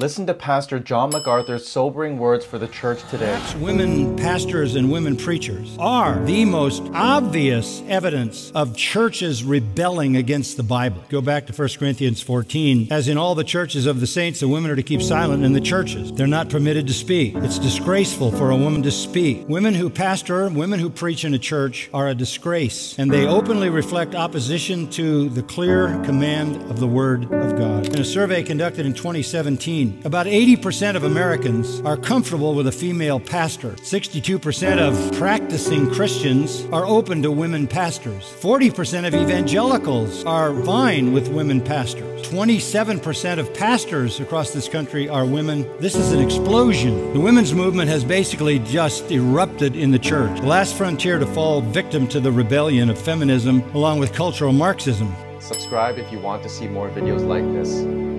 Listen to Pastor John MacArthur's sobering words for the church today. Women pastors and women preachers are the most obvious evidence of churches rebelling against the Bible. Go back to 1 Corinthians 14. As in all the churches of the saints, the women are to keep silent in the churches. They're not permitted to speak. It's disgraceful for a woman to speak. Women who pastor, women who preach in a church are a disgrace, and they openly reflect opposition to the clear command of the Word of God. In a survey conducted in 2017, about 80% of Americans are comfortable with a female pastor. 62% of practicing Christians are open to women pastors. 40% of evangelicals are fine with women pastors. 27% of pastors across this country are women. This is an explosion. The women's movement has basically just erupted in the church, the last frontier to fall victim to the rebellion of feminism along with cultural Marxism. Subscribe if you want to see more videos like this.